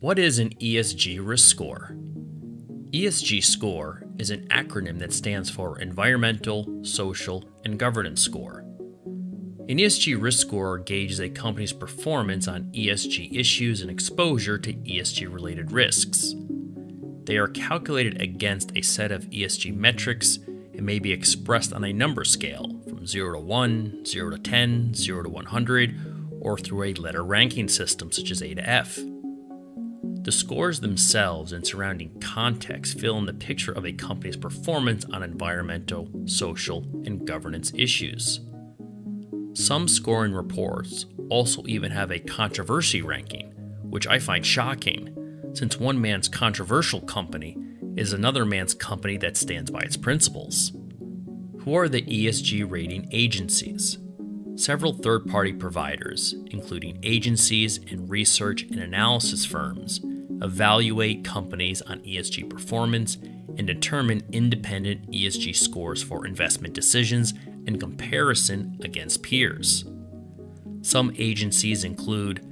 What is an ESG risk score? ESG score is an acronym that stands for Environmental, Social, and Governance Score. An ESG risk score gauges a company's performance on ESG issues and exposure to ESG related risks. They are calculated against a set of ESG metrics and may be expressed on a number scale from 0 to 1, 0 to 10, 0 to 100, or through a letter ranking system such as A to F. The scores themselves and surrounding context fill in the picture of a company's performance on environmental, social, and governance issues. Some scoring reports also even have a controversy ranking, which I find shocking, since one man's controversial company is another man's company that stands by its principles. Who are the ESG rating agencies? Several third party providers, including agencies and research and analysis firms, evaluate companies on ESG performance and determine independent ESG scores for investment decisions and comparison against peers. Some agencies include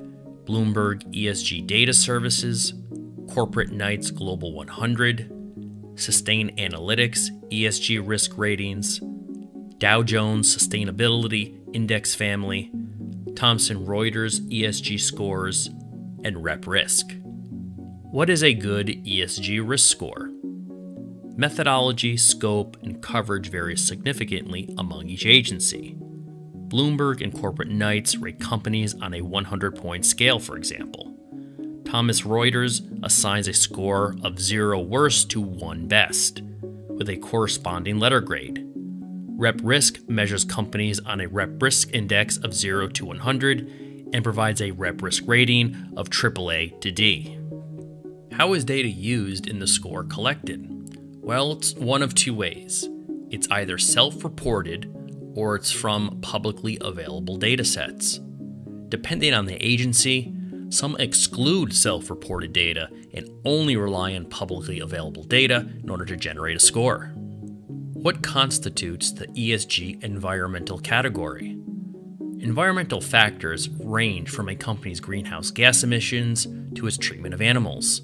Bloomberg ESG Data Services, Corporate Knights Global 100, Sustainalytics ESG Risk Ratings, Dow Jones Sustainability Index Family, Thomson Reuters ESG Scores, and RepRisk. What is a good ESG risk score? Methodology, scope, and coverage vary significantly among each agency. Bloomberg and Corporate Knights rate companies on a 100 point scale, for example. Thomas Reuters assigns a score of 0 worst to 1 best, with a corresponding letter grade. RepRisk measures companies on a RepRisk index of 0 to 100 and provides a RepRisk rating of AAA to D. How is data used in the score collected? Well, it's one of two ways. It's either self reported or it's from publicly available datasets. Depending on the agency, some exclude self reported data and only rely on publicly available data in order to generate a score. What constitutes the ESG environmental category? Environmental factors range from a company's greenhouse gas emissions to its treatment of animals.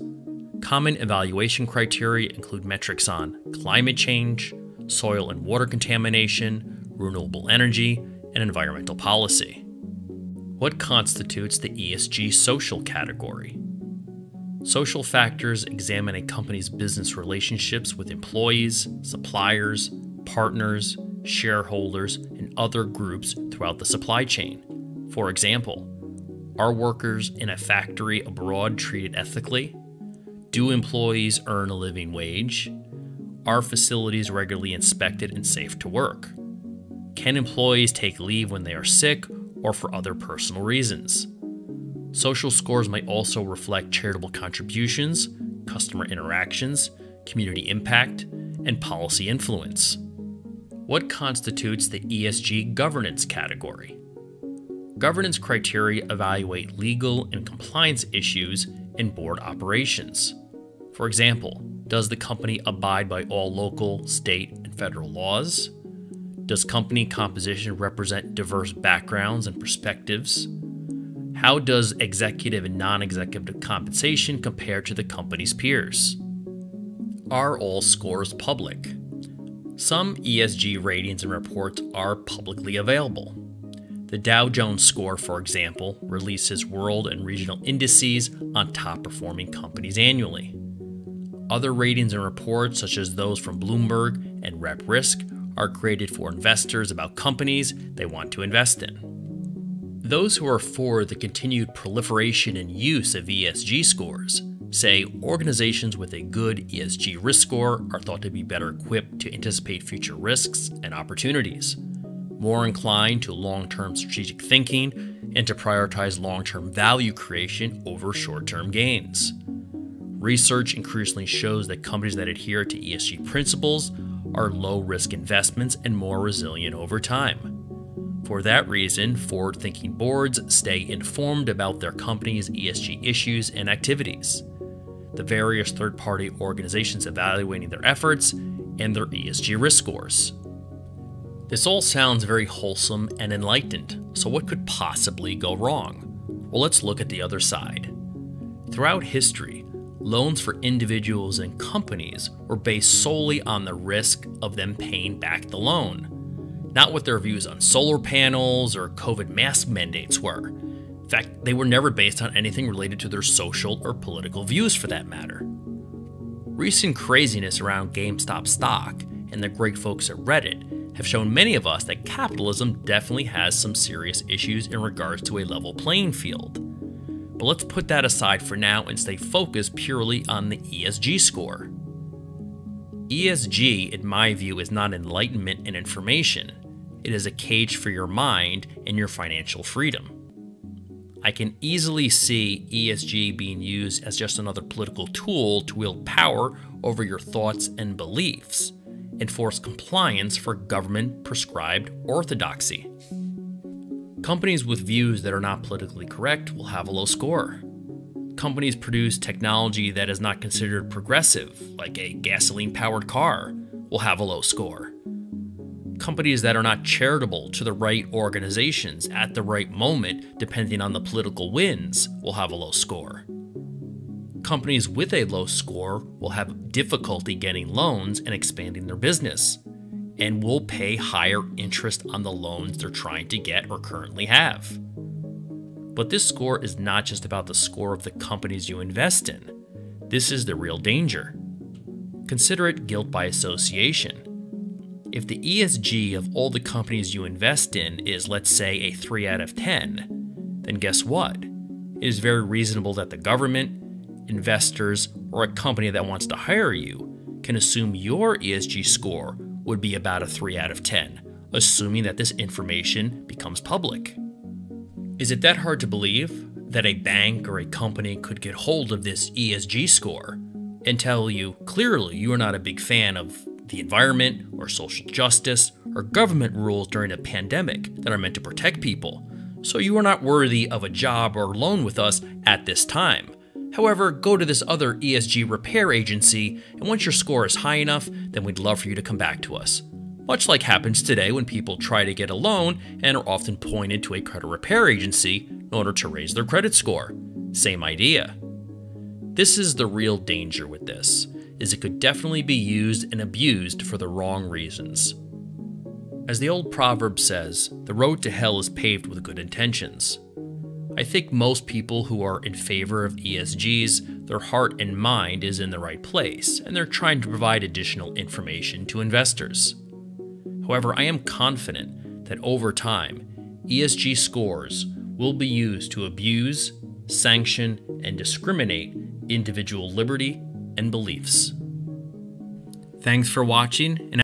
Common evaluation criteria include metrics on climate change, soil and water contamination, renewable energy, and environmental policy. What constitutes the ESG social category? Social factors examine a company's business relationships with employees, suppliers, partners, shareholders, and other groups throughout the supply chain. For example, are workers in a factory abroad treated ethically? Do employees earn a living wage? Are facilities regularly inspected and safe to work? Can employees take leave when they are sick or for other personal reasons? Social scores might also reflect charitable contributions, customer interactions, community impact, and policy influence. What constitutes the ESG governance category? Governance criteria evaluate legal and compliance issues in board operations. For example, does the company abide by all local, state, and federal laws? Does company composition represent diverse backgrounds and perspectives? How does executive and non executive compensation compare to the company's peers? Are all scores public? Some ESG ratings and reports are publicly available. The Dow Jones score, for example, releases world and regional indices on top performing companies annually. Other ratings and reports, such as those from Bloomberg and RepRisk, are created for investors about companies they want to invest in. Those who are for the continued proliferation and use of ESG scores say organizations with a good ESG risk score are thought to be better equipped to anticipate future risks and opportunities, more inclined to long term strategic thinking, and to prioritize long term value creation over short term gains. Research increasingly shows that companies that adhere to ESG principles are low risk investments and more resilient over time. For that reason, forward thinking boards stay informed about their company's ESG issues and activities, the various third party organizations evaluating their efforts, and their ESG risk scores. This all sounds very wholesome and enlightened, so what could possibly go wrong? Well, let's look at the other side. Throughout history, loans for individuals and companies were based solely on the risk of them paying back the loan, not what their views on solar panels or COVID mask mandates were. In fact, they were never based on anything related to their social or political views for that matter. Recent craziness around GameStop stock and the great folks at Reddit have shown many of us that capitalism definitely has some serious issues in regards to a level playing field. But let's put that aside for now and stay focused purely on the ESG score. ESG, in my view, is not enlightenment and information. It is a cage for your mind and your financial freedom. I can easily see ESG being used as just another political tool to wield power over your thoughts and beliefs, enforce compliance for government prescribed orthodoxy. Companies with views that are not politically correct will have a low score. Companies produce technology that is not considered progressive, like a gasoline powered car, will have a low score companies that are not charitable to the right organizations at the right moment, depending on the political winds, will have a low score. Companies with a low score will have difficulty getting loans and expanding their business, and will pay higher interest on the loans they're trying to get or currently have. But this score is not just about the score of the companies you invest in. This is the real danger. Consider it guilt by association. If the ESG of all the companies you invest in is, let's say, a 3 out of 10, then guess what? It is very reasonable that the government, investors, or a company that wants to hire you can assume your ESG score would be about a 3 out of 10, assuming that this information becomes public. Is it that hard to believe that a bank or a company could get hold of this ESG score and tell you clearly you are not a big fan of the environment, or social justice, or government rules during a pandemic that are meant to protect people, so you are not worthy of a job or loan with us at this time. However, go to this other ESG repair agency, and once your score is high enough, then we'd love for you to come back to us. Much like happens today when people try to get a loan and are often pointed to a credit repair agency in order to raise their credit score. Same idea. This is the real danger with this is it could definitely be used and abused for the wrong reasons. As the old proverb says, the road to hell is paved with good intentions. I think most people who are in favor of ESGs, their heart and mind is in the right place, and they're trying to provide additional information to investors. However, I am confident that over time, ESG scores will be used to abuse, sanction, and discriminate individual liberty and beliefs. Thanks for watching, and